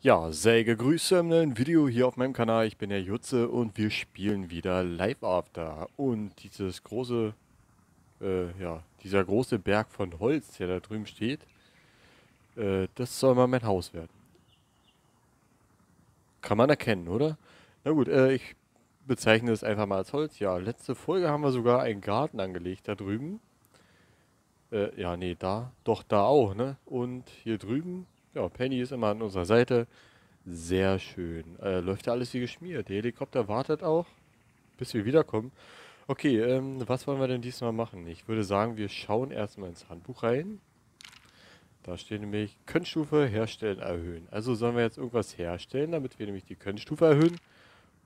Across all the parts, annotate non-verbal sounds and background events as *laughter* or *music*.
Ja, sehr gegrüßt im neuen Video hier auf meinem Kanal. Ich bin der Jutze und wir spielen wieder Live After. Und dieses große, äh, ja, dieser große Berg von Holz, der da drüben steht, äh, das soll mal mein Haus werden. Kann man erkennen, oder? Na gut, äh, ich bezeichne es einfach mal als Holz. Ja, letzte Folge haben wir sogar einen Garten angelegt da drüben. Äh, ja, nee, da, doch da auch, ne? Und hier drüben ja, Penny ist immer an unserer Seite. Sehr schön. Äh, läuft ja alles wie geschmiert. Der Helikopter wartet auch, bis wir wiederkommen. Okay, ähm, was wollen wir denn diesmal machen? Ich würde sagen, wir schauen erstmal ins Handbuch rein. Da steht nämlich Könnstufe herstellen erhöhen. Also sollen wir jetzt irgendwas herstellen, damit wir nämlich die Könnstufe erhöhen.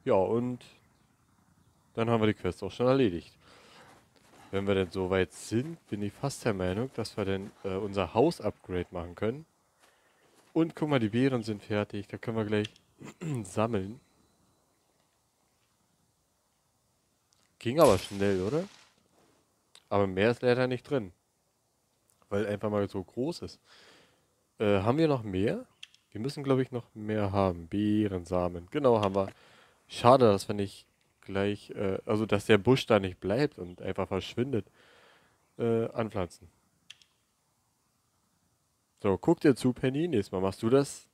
Ja, und dann haben wir die Quest auch schon erledigt. Wenn wir denn so weit sind, bin ich fast der Meinung, dass wir dann äh, unser Haus-Upgrade machen können. Und guck mal, die Beeren sind fertig. Da können wir gleich *clears throat* sammeln. Ging aber schnell, oder? Aber mehr ist leider nicht drin. Weil einfach mal so groß ist. Äh, haben wir noch mehr? Wir müssen, glaube ich, noch mehr haben. Beerensamen. Genau, haben wir. Schade, dass wir nicht gleich, äh, also dass der Busch da nicht bleibt und einfach verschwindet. Äh, anpflanzen. So, guck dir zu, Penny. Nächstes Mal machst du das.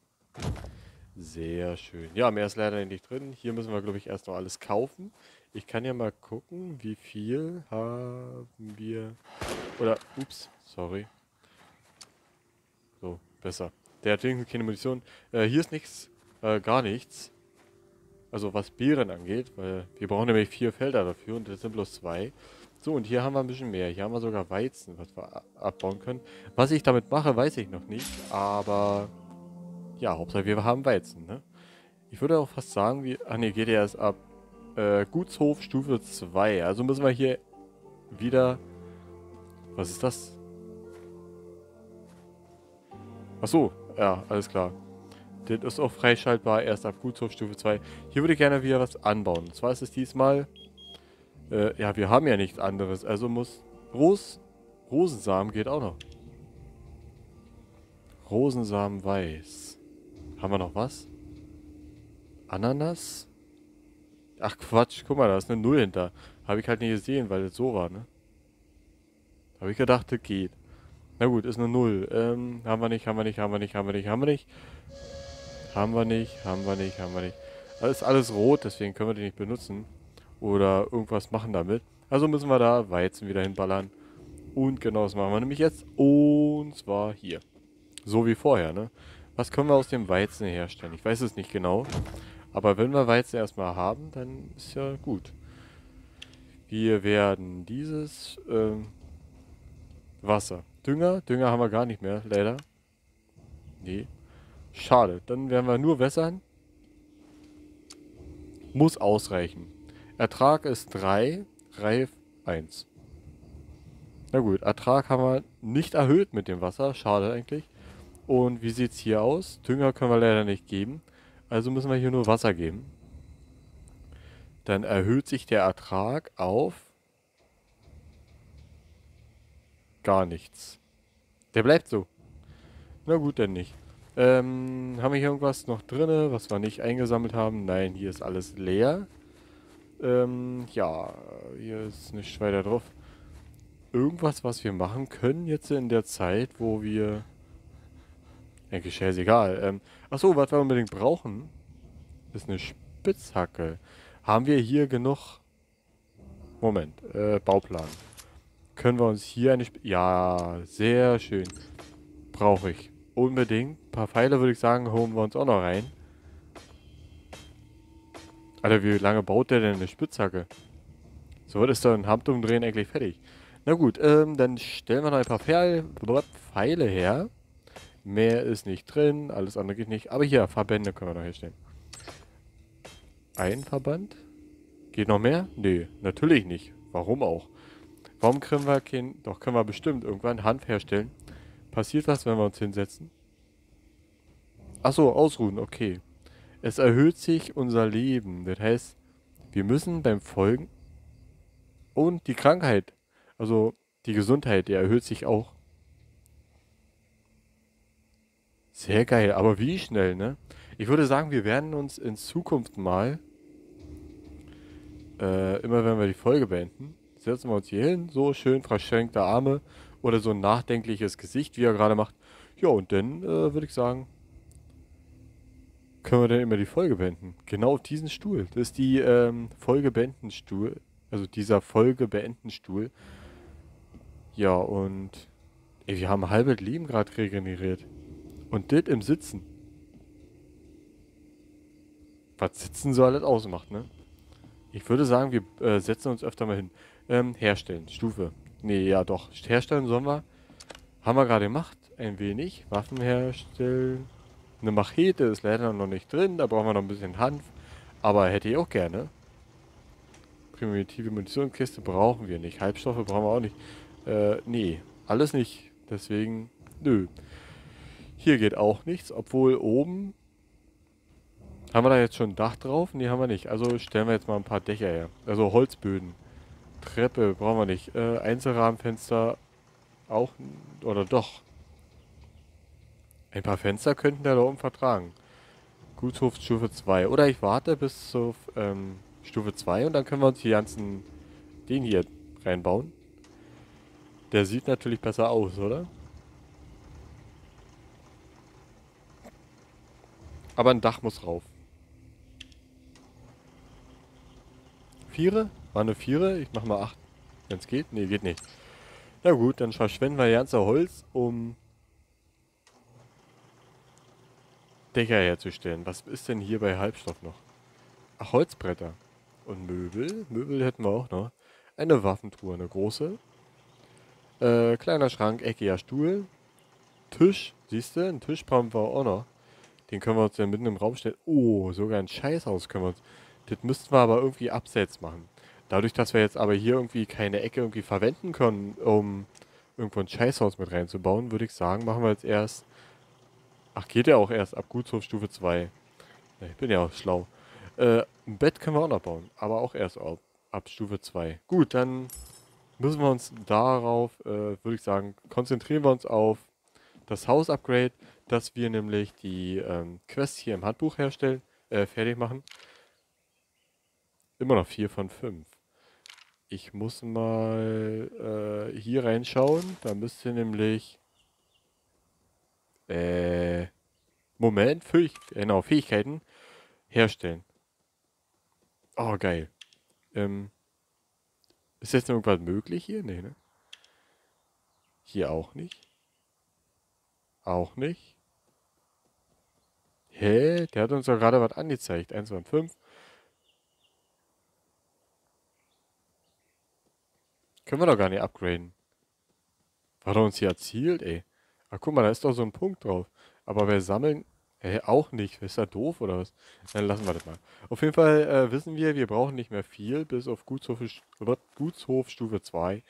Sehr schön. Ja, mehr ist leider nicht drin. Hier müssen wir, glaube ich, erst noch alles kaufen. Ich kann ja mal gucken, wie viel haben wir... Oder, ups, sorry. So, besser. Der hat wenigstens keine Munition. Äh, hier ist nichts, äh, gar nichts. Also was Beeren angeht, weil wir brauchen nämlich vier Felder dafür und das sind bloß zwei. So, und hier haben wir ein bisschen mehr. Hier haben wir sogar Weizen, was wir abbauen können. Was ich damit mache, weiß ich noch nicht. Aber ja, Hauptsache wir haben Weizen. Ne? Ich würde auch fast sagen, wie... Ach ne, geht ja erst ab äh, Gutshof Stufe 2. Also müssen wir hier wieder... Was ist das? Ach so, ja, alles klar. Das ist auch freischaltbar erst ab Gutshof Stufe 2. Hier würde ich gerne wieder was anbauen. Und zwar ist es diesmal äh, ja, wir haben ja nichts anderes. Also muss... Ros Rosensamen geht auch noch. Rosensamen weiß. Haben wir noch was? Ananas? Ach Quatsch, guck mal, da ist eine Null hinter. Habe ich halt nicht gesehen, weil es so war, ne? Habe ich gedacht, das geht. Na gut, ist eine Null. Ähm, haben wir nicht, haben wir nicht, haben wir nicht, haben wir nicht, haben wir nicht. Haben wir nicht, haben wir nicht, haben wir nicht. Das ist alles rot, deswegen können wir die nicht benutzen oder irgendwas machen damit. Also müssen wir da Weizen wieder hinballern. Und genau das machen wir nämlich jetzt. Und zwar hier. So wie vorher, ne? Was können wir aus dem Weizen herstellen? Ich weiß es nicht genau. Aber wenn wir Weizen erstmal haben, dann ist ja gut. Wir werden dieses ähm, Wasser. Dünger? Dünger haben wir gar nicht mehr, leider. Nee. Schade. Dann werden wir nur wässern. Muss ausreichen. Ertrag ist 3, Reif 1. Na gut, Ertrag haben wir nicht erhöht mit dem Wasser. Schade eigentlich. Und wie sieht es hier aus? Dünger können wir leider nicht geben. Also müssen wir hier nur Wasser geben. Dann erhöht sich der Ertrag auf gar nichts. Der bleibt so. Na gut, dann nicht. Ähm, haben wir hier irgendwas noch drin, was wir nicht eingesammelt haben? Nein, hier ist alles leer. Ähm, ja, hier ist nicht weiter drauf. Irgendwas, was wir machen können jetzt in der Zeit, wo wir... Eigentlich scheißegal. Ähm, achso, was wir unbedingt brauchen, ist eine Spitzhacke. Haben wir hier genug... Moment, äh, Bauplan. Können wir uns hier eine... Sp ja, sehr schön. Brauche ich. Unbedingt. Ein paar Pfeile würde ich sagen, holen wir uns auch noch rein. Alter, wie lange baut der denn eine Spitzhacke? So wird es dann Handumdrehen eigentlich fertig. Na gut, ähm, dann stellen wir noch ein paar Pfeile her. Mehr ist nicht drin, alles andere geht nicht. Aber hier, Verbände können wir noch herstellen. Ein Verband? Geht noch mehr? Nee, natürlich nicht. Warum auch? Warum können wir kein... Doch, können wir bestimmt irgendwann Hanf herstellen. Passiert was, wenn wir uns hinsetzen? Achso, ausruhen, okay. Es erhöht sich unser Leben. Das heißt, wir müssen beim Folgen und die Krankheit, also die Gesundheit, die erhöht sich auch. Sehr geil, aber wie schnell, ne? Ich würde sagen, wir werden uns in Zukunft mal, äh, immer wenn wir die Folge beenden, setzen wir uns hier hin, so schön verschränkte Arme oder so ein nachdenkliches Gesicht, wie er gerade macht. Ja, und dann äh, würde ich sagen, können wir dann immer die Folge beenden. Genau auf diesen Stuhl. Das ist die ähm, Folge beenden Stuhl. Also dieser Folge beenden Stuhl. Ja, und ey, wir haben halbes Leben gerade regeneriert. Und das im Sitzen. Was Sitzen so alles ausmacht, ne? Ich würde sagen, wir äh, setzen uns öfter mal hin. Ähm, herstellen, Stufe. Nee, ja doch. Herstellen sollen wir. Haben wir gerade gemacht. Ein wenig. Waffen herstellen. Eine Machete ist leider noch nicht drin. Da brauchen wir noch ein bisschen Hanf. Aber hätte ich auch gerne. Primitive Munitionskiste brauchen wir nicht. Halbstoffe brauchen wir auch nicht. Äh, nee. Alles nicht. Deswegen, nö. Hier geht auch nichts. Obwohl oben haben wir da jetzt schon ein Dach drauf? Nee, haben wir nicht. Also stellen wir jetzt mal ein paar Dächer her. Also Holzböden. Treppe brauchen wir nicht. Äh, Einzelrahmenfenster auch. Oder doch. Ein paar Fenster könnten da oben vertragen. Gutshof Stufe 2. Oder ich warte bis zur ähm, Stufe 2 und dann können wir uns die ganzen den hier reinbauen. Der sieht natürlich besser aus, oder? Aber ein Dach muss rauf. Viere? War eine Viere? Ich mach mal acht. Wenn es geht? Nee, geht nicht. Na gut, dann verschwenden wir ganze Holz, um Dächer herzustellen. Was ist denn hier bei Halbstoff noch? Ach, Holzbretter. Und Möbel. Möbel hätten wir auch noch. Eine Waffentruhe, eine große. Äh, kleiner Schrank, eckiger Stuhl. Tisch, siehst du? Einen Tisch brauchen wir auch noch. Den können wir uns dann mitten im Raum stellen. Oh, sogar ein Scheißhaus können wir uns das müssten wir aber irgendwie abseits machen. Dadurch, dass wir jetzt aber hier irgendwie keine Ecke irgendwie verwenden können, um irgendwo ein Scheißhaus mit reinzubauen, würde ich sagen, machen wir jetzt erst... Ach, geht ja auch erst ab Gutshof Stufe 2. Ja, ich bin ja auch schlau. Äh, ein Bett können wir auch noch bauen, aber auch erst ab, ab Stufe 2. Gut, dann müssen wir uns darauf, äh, würde ich sagen, konzentrieren wir uns auf das Haus-Upgrade, dass wir nämlich die ähm, Quests hier im Handbuch herstellen, äh, fertig machen. Immer noch 4 von 5. Ich muss mal äh, hier reinschauen. Da müsste nämlich... Äh, Moment, Fähig genau, Fähigkeiten herstellen. Oh, geil. Ähm, ist jetzt noch irgendwas möglich hier? Nee, ne? Hier auch nicht. Auch nicht. Hä? Der hat uns doch gerade was angezeigt. 1 von 5. Können wir doch gar nicht upgraden. War doch uns hier erzielt, ey. Ach, guck mal, da ist doch so ein Punkt drauf. Aber wir sammeln... Hä, auch nicht. Ist da doof oder was? Dann lassen wir das mal. Auf jeden Fall äh, wissen wir, wir brauchen nicht mehr viel, bis auf Gutshof, Gutshof Stufe 2.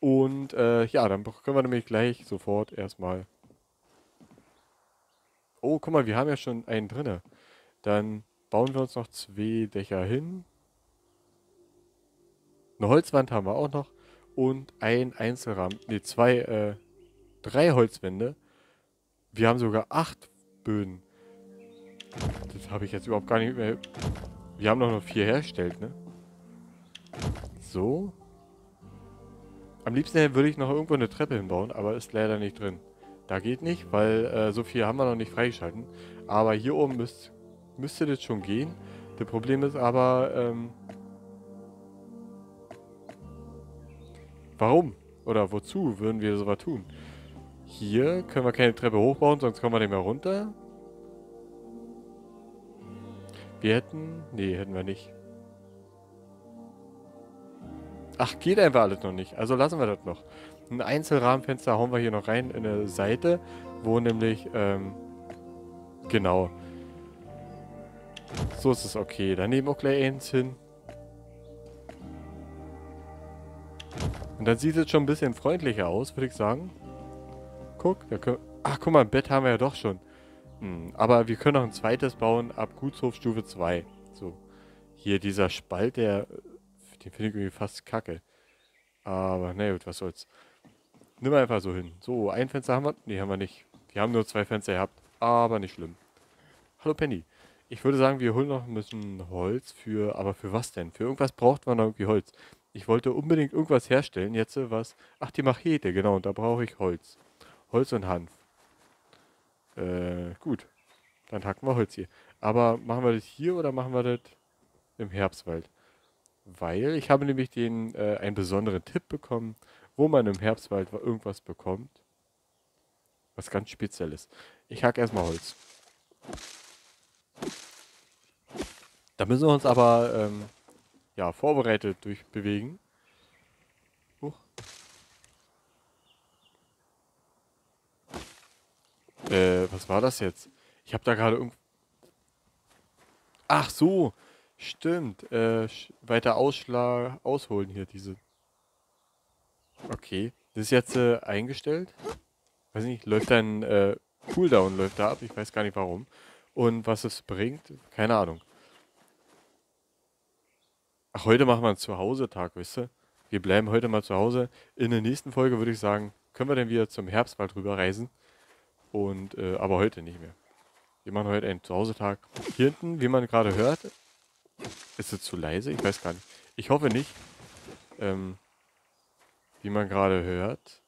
Und äh, ja, dann können wir nämlich gleich sofort erstmal... Oh, guck mal, wir haben ja schon einen drinne. Dann bauen wir uns noch zwei Dächer hin. Eine Holzwand haben wir auch noch und ein Einzelrahmen. Ne, zwei, äh, drei Holzwände. Wir haben sogar acht Böden. Das habe ich jetzt überhaupt gar nicht mehr... Wir haben doch noch vier hergestellt, ne? So. Am liebsten würde ich noch irgendwo eine Treppe hinbauen, aber ist leider nicht drin. Da geht nicht, weil äh, so viel haben wir noch nicht freigeschalten. Aber hier oben müsst, müsste das schon gehen. Das Problem ist aber, ähm, Warum? Oder wozu würden wir sowas tun? Hier können wir keine Treppe hochbauen, sonst kommen wir nicht mehr runter. Wir hätten... Nee, hätten wir nicht. Ach, geht einfach alles noch nicht. Also lassen wir das noch. Ein Einzelrahmenfenster hauen wir hier noch rein in eine Seite, wo nämlich, ähm, genau. So ist es okay. Daneben auch gleich eins hin. Und dann sieht es schon ein bisschen freundlicher aus, würde ich sagen. Guck, können... Ach, guck mal, ein Bett haben wir ja doch schon. Hm, aber wir können noch ein zweites bauen ab Gutshof Stufe 2. So. Hier dieser Spalt, der... Den finde ich irgendwie fast kacke. Aber, na gut, was soll's. Nimm einfach so hin. So, ein Fenster haben wir... Nee, haben wir nicht. Wir haben nur zwei Fenster gehabt. Aber nicht schlimm. Hallo Penny. Ich würde sagen, wir holen noch ein bisschen Holz für, aber für was denn? Für irgendwas braucht man noch irgendwie Holz. Ich wollte unbedingt irgendwas herstellen, jetzt was. Ach, die Machete, genau, und da brauche ich Holz. Holz und Hanf. Äh, gut. Dann hacken wir Holz hier. Aber machen wir das hier oder machen wir das im Herbstwald? Weil ich habe nämlich den äh, einen besonderen Tipp bekommen, wo man im Herbstwald irgendwas bekommt. Was ganz Spezielles. Ich hack erstmal Holz. Da müssen wir uns aber ähm, ja, vorbereitet durchbewegen. Huch. Äh, was war das jetzt? Ich habe da gerade irgend... Ach so, stimmt. Äh, weiter Ausschlag, ausholen hier, diese... Okay, das ist jetzt äh, eingestellt. Weiß nicht, läuft ein äh, Cooldown läuft da ab, ich weiß gar nicht warum. Und was es bringt, keine Ahnung. Ach, heute machen wir einen Zuhause-Tag, wisst ihr? Wir bleiben heute mal zu Hause. In der nächsten Folge würde ich sagen, können wir dann wieder zum Herbstwald rüber reisen. Und, äh, aber heute nicht mehr. Wir machen heute einen Zuhause-Tag. Hier hinten, wie man gerade hört, ist es zu leise? Ich weiß gar nicht. Ich hoffe nicht. Ähm, wie man gerade hört,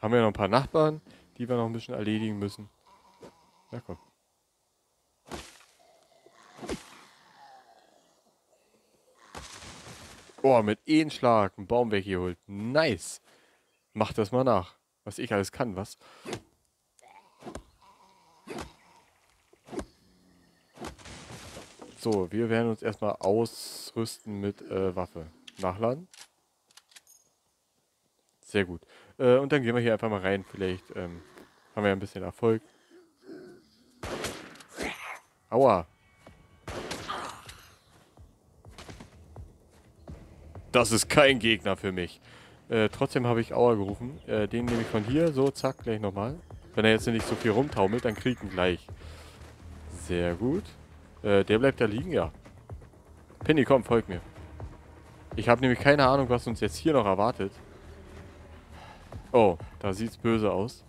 haben wir noch ein paar Nachbarn, die wir noch ein bisschen erledigen müssen. Na komm. Oh, mit einen Schlag einen Baum weggeholt. Nice. Mach das mal nach. Was ich alles kann, was? So, wir werden uns erstmal ausrüsten mit äh, Waffe. Nachladen. Sehr gut. Äh, und dann gehen wir hier einfach mal rein. Vielleicht ähm, haben wir ein bisschen Erfolg. Aua. Das ist kein Gegner für mich. Äh, trotzdem habe ich Aua gerufen. Äh, den nehme ich von hier. So, zack, gleich nochmal. Wenn er jetzt nicht so viel rumtaumelt, dann kriegt ihn gleich. Sehr gut. Äh, der bleibt da liegen, ja. Penny, komm, folg mir. Ich habe nämlich keine Ahnung, was uns jetzt hier noch erwartet. Oh, da sieht's böse aus.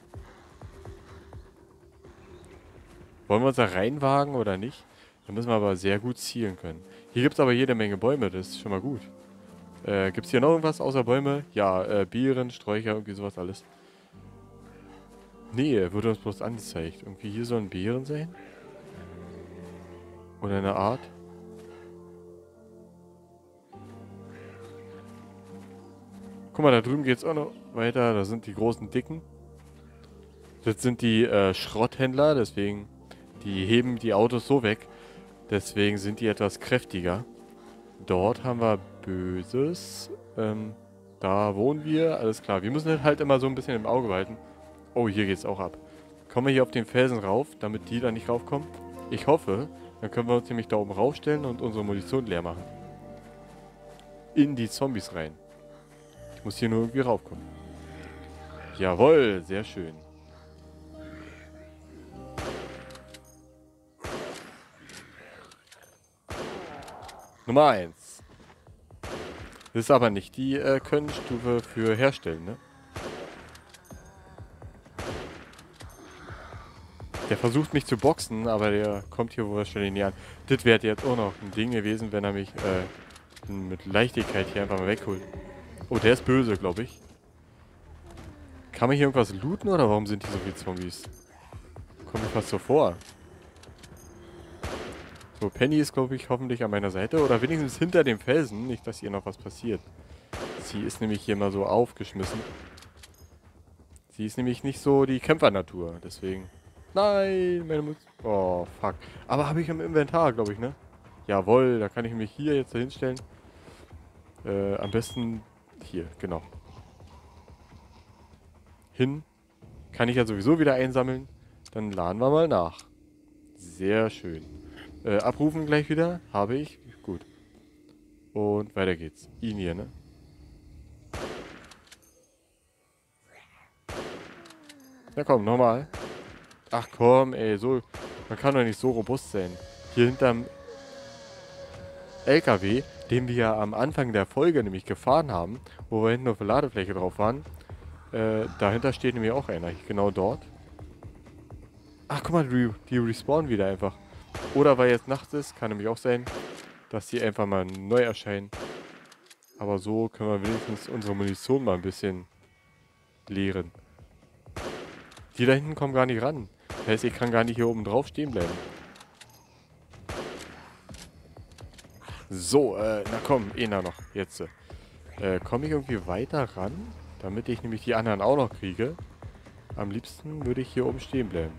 Wollen wir uns da reinwagen oder nicht? Da müssen wir aber sehr gut zielen können. Hier gibt es aber jede Menge Bäume, das ist schon mal gut. Äh, gibt es hier noch irgendwas außer Bäume? Ja, äh, Beeren, Sträucher, irgendwie sowas alles. Nee, wurde uns bloß angezeigt. Irgendwie hier sollen Beeren sein? Oder eine Art? Guck mal, da drüben geht es auch noch weiter. Da sind die großen Dicken. Das sind die äh, Schrotthändler, deswegen, die heben die Autos so weg. Deswegen sind die etwas kräftiger. Dort haben wir Böses. Ähm, da wohnen wir, alles klar. Wir müssen halt immer so ein bisschen im Auge behalten. Oh, hier geht's auch ab. Kommen wir hier auf den Felsen rauf, damit die da nicht raufkommen? Ich hoffe. Dann können wir uns nämlich da oben raufstellen und unsere Munition leer machen. In die Zombies rein. Ich muss hier nur irgendwie raufkommen. Jawohl, sehr schön. Nummer 1. Das ist aber nicht die äh, Könnenstufe für Herstellen, ne? Der versucht mich zu boxen, aber der kommt hier wohl wahrscheinlich nie an. Das wäre jetzt auch noch ein Ding gewesen, wenn er mich äh, mit Leichtigkeit hier einfach mal wegholt. Oh, der ist böse, glaube ich. Kann man hier irgendwas looten oder warum sind hier so viele Zombies? Kommt mir fast so vor. So, Penny ist, glaube ich, hoffentlich an meiner Seite. Oder wenigstens hinter dem Felsen. Nicht, dass hier noch was passiert. Sie ist nämlich hier mal so aufgeschmissen. Sie ist nämlich nicht so die Kämpfernatur. Deswegen. Nein, meine Mutter. Oh, fuck. Aber habe ich im Inventar, glaube ich, ne? Jawohl, da kann ich mich hier jetzt hinstellen. Äh, am besten hier, genau. Hin. Kann ich ja sowieso wieder einsammeln. Dann laden wir mal nach. Sehr schön. Äh, abrufen gleich wieder. Habe ich. Gut. Und weiter geht's. Ihn hier, ne? Na komm, nochmal. Ach komm, ey, so. Man kann doch nicht so robust sein. Hier hinterm LKW, den wir ja am Anfang der Folge nämlich gefahren haben, wo wir hinten auf der Ladefläche drauf waren, äh, dahinter steht nämlich auch einer. Genau dort. Ach, guck mal, die, die respawnen wieder einfach. Oder weil jetzt Nacht ist, kann nämlich auch sein, dass die einfach mal neu erscheinen. Aber so können wir wenigstens unsere Munition mal ein bisschen leeren. Die da hinten kommen gar nicht ran. Heißt, ich kann gar nicht hier oben drauf stehen bleiben. So, äh, na komm, einer noch. Jetzt. Äh, komme ich irgendwie weiter ran, damit ich nämlich die anderen auch noch kriege. Am liebsten würde ich hier oben stehen bleiben.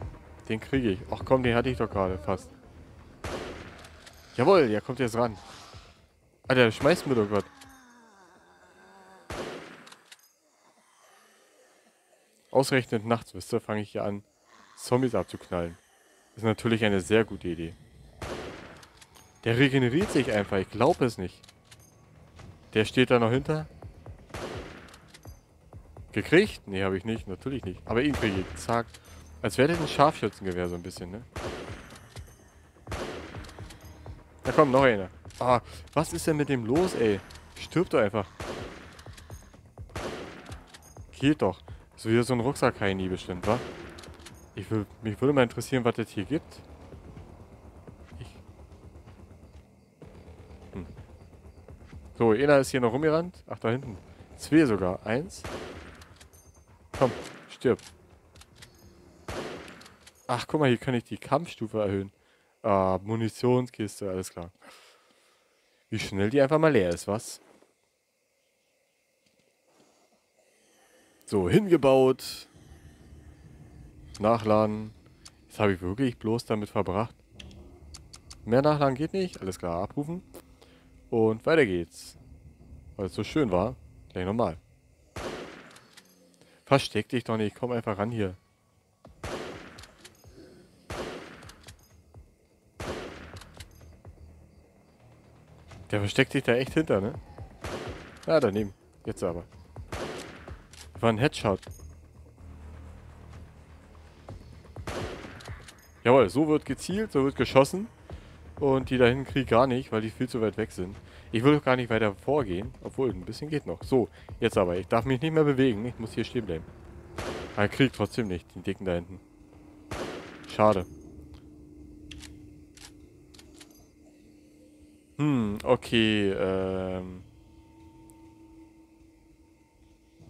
Den kriege ich. Ach komm, den hatte ich doch gerade fast. Jawohl, der kommt jetzt ran. Ah, der schmeißt mir doch Gott. Ausgerechnet nachts, wisst ihr, fange ich hier an, Zombies abzuknallen. Ist natürlich eine sehr gute Idee. Der regeneriert sich einfach, ich glaube es nicht. Der steht da noch hinter. Gekriegt? Nee, habe ich nicht, natürlich nicht. Aber ihn kriege ich, zack. Als wäre das ein Scharfschützengewehr so ein bisschen, ne? Da kommt noch einer. Ah, was ist denn mit dem los, ey? Stirbt doch einfach. Geht doch. So wieder so ein Rucksack Heini bestimmt, wa? Ich will, mich würde mal interessieren, was das hier gibt. Ich. Hm. So, einer ist hier noch rumgerannt. Ach, da hinten. Zwei sogar. Eins. Komm, stirb. Ach, guck mal, hier kann ich die Kampfstufe erhöhen. Ah, Munitionskiste, alles klar. Wie schnell die einfach mal leer ist, was? So, hingebaut. Nachladen. Jetzt habe ich wirklich bloß damit verbracht. Mehr Nachladen geht nicht. Alles klar, abrufen. Und weiter geht's. Weil es so schön war. Gleich nochmal. Versteck dich doch nicht. Komm einfach ran hier. Der versteckt sich da echt hinter, ne? Ja, daneben. Jetzt aber war ein Headshot. Jawohl, so wird gezielt, so wird geschossen. Und die da hinten kriegen gar nicht, weil die viel zu weit weg sind. Ich will doch gar nicht weiter vorgehen. Obwohl, ein bisschen geht noch. So, jetzt aber. Ich darf mich nicht mehr bewegen. Ich muss hier stehen bleiben. Er kriegt trotzdem nicht, den Dicken da hinten. Schade. Hm, okay, ähm...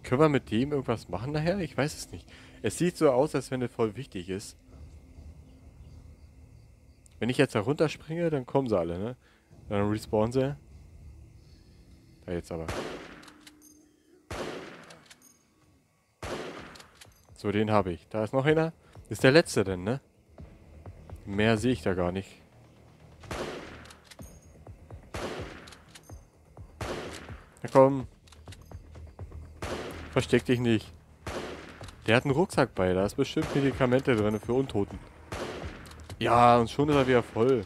Können wir mit dem irgendwas machen nachher? Ich weiß es nicht. Es sieht so aus, als wenn es voll wichtig ist. Wenn ich jetzt da runterspringe, dann kommen sie alle, ne? Dann respawnen sie. Da jetzt aber. So, den habe ich. Da ist noch einer. ist der letzte denn, ne? Mehr sehe ich da gar nicht. Na komm. Versteck dich nicht. Der hat einen Rucksack bei. Da ist bestimmt Medikamente drin für Untoten. Ja, und schon ist er wieder voll.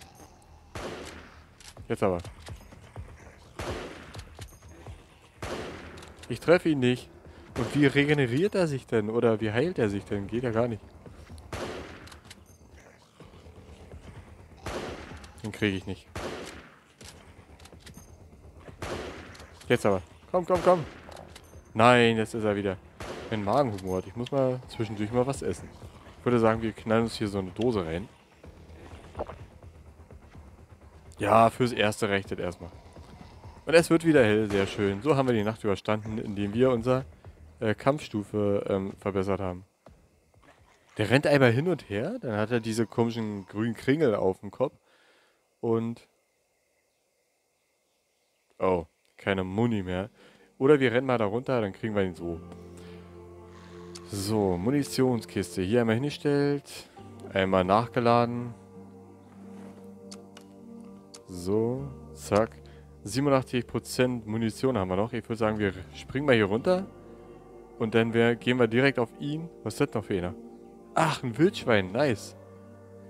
Jetzt aber. Ich treffe ihn nicht. Und wie regeneriert er sich denn? Oder wie heilt er sich denn? Geht ja gar nicht. Den kriege ich nicht. Jetzt aber. Komm, komm, komm. Nein, jetzt ist er wieder. Mein Magenhumor hat. Ich muss mal zwischendurch mal was essen. Ich würde sagen, wir knallen uns hier so eine Dose rein. Ja, fürs Erste rechnet erstmal. Und es wird wieder hell, sehr schön. So haben wir die Nacht überstanden, indem wir unsere äh, Kampfstufe ähm, verbessert haben. Der rennt einmal hin und her, dann hat er diese komischen grünen Kringel auf dem Kopf. Und... Oh, keine Muni mehr. Oder wir rennen mal da runter, dann kriegen wir ihn so. So, Munitionskiste. Hier einmal hingestellt. Einmal nachgeladen. So, zack. 87% Munition haben wir noch. Ich würde sagen, wir springen mal hier runter. Und dann wir, gehen wir direkt auf ihn. Was ist das noch für einer? Ach, ein Wildschwein. Nice.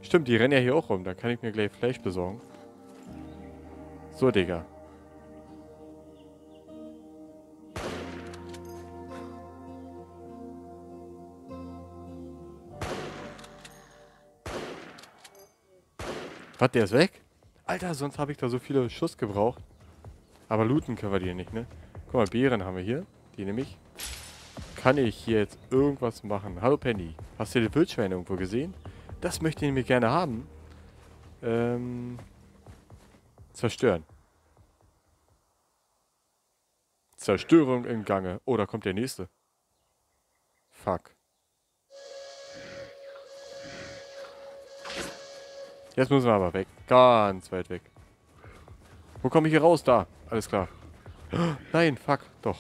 Stimmt, die rennen ja hier auch rum. Da kann ich mir gleich Fleisch besorgen. So, Digga. Was, der ist weg? Alter, sonst habe ich da so viele Schuss gebraucht. Aber looten können wir die nicht, ne? Guck mal, Beeren haben wir hier. Die nehme ich. Kann ich hier jetzt irgendwas machen? Hallo Penny. Hast du die Wildschweine irgendwo gesehen? Das möchte ich nämlich gerne haben. Ähm, zerstören. Zerstörung in Gange. Oh, da kommt der nächste. Fuck. Jetzt müssen wir aber weg. Ganz weit weg. Wo komme ich hier raus? Da. Alles klar. Nein, fuck. Doch.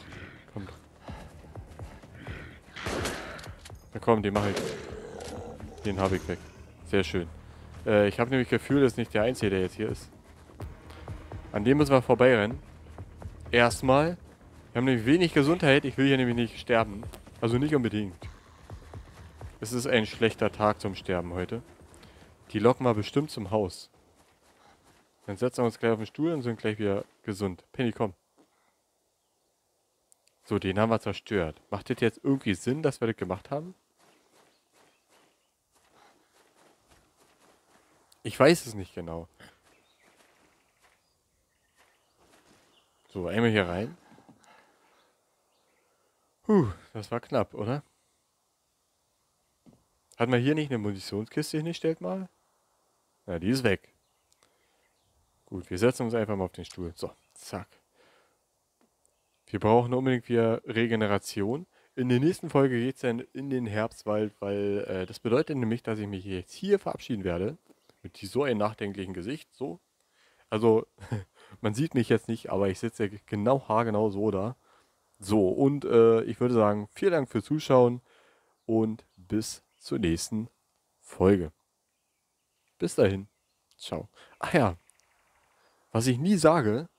Komm. Na komm, den mache ich. Den habe ich weg. Sehr schön. Äh, ich habe nämlich Gefühl, das ist nicht der Einzige, der jetzt hier ist. An dem müssen wir vorbeirennen. Erstmal. Wir haben nämlich wenig Gesundheit. Ich will hier nämlich nicht sterben. Also nicht unbedingt. Es ist ein schlechter Tag zum Sterben heute. Die locken wir bestimmt zum Haus. Dann setzen wir uns gleich auf den Stuhl und sind gleich wieder gesund. Penny, komm. So, den haben wir zerstört. Macht das jetzt irgendwie Sinn, dass wir das gemacht haben? Ich weiß es nicht genau. So, einmal hier rein. Puh, das war knapp, oder? Hat man hier nicht eine Munitionskiste hingestellt mal? Ja, die ist weg. Gut, wir setzen uns einfach mal auf den Stuhl. So, zack. Wir brauchen unbedingt wieder Regeneration. In der nächsten Folge geht es dann in den Herbstwald, weil äh, das bedeutet nämlich, dass ich mich jetzt hier verabschieden werde. Mit so einem nachdenklichen Gesicht. So. Also, *laughs* man sieht mich jetzt nicht, aber ich sitze genau haargenau so da. So, und äh, ich würde sagen, vielen Dank fürs Zuschauen und bis zur nächsten Folge. Bis dahin. Ciao. Ach ja, was ich nie sage,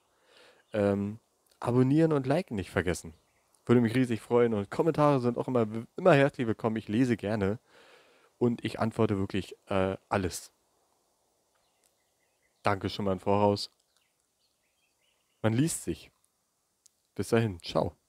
ähm, abonnieren und liken nicht vergessen. Würde mich riesig freuen und Kommentare sind auch immer, immer herzlich willkommen. Ich lese gerne und ich antworte wirklich äh, alles. Danke schon mal im Voraus. Man liest sich. Bis dahin. Ciao.